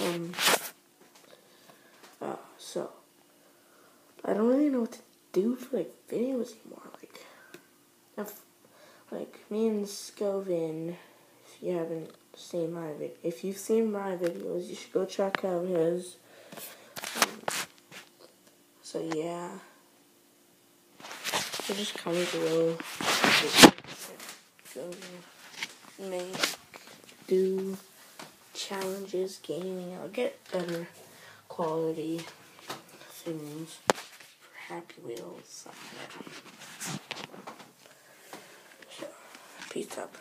Um, uh, so, I don't really know what to do for like videos anymore. Like, if, like me and Scovin, if you haven't seen my vid, if you've seen my videos, you should go check out his. Um, so yeah, so just comment below. Go make do challenges, gaming. I'll get better quality things for Happy Wheels. So, peace out.